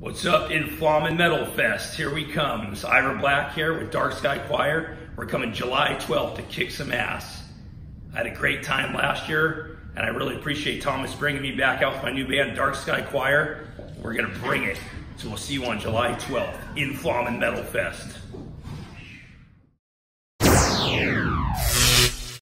What's up, in Flammen Metal Fest? Here we come. It's Ira Black here with Dark Sky Choir. We're coming July 12th to kick some ass. I had a great time last year, and I really appreciate Thomas bringing me back out with my new band, Dark Sky Choir. We're gonna bring it. So we'll see you on July 12th, in Flammen Metal Fest.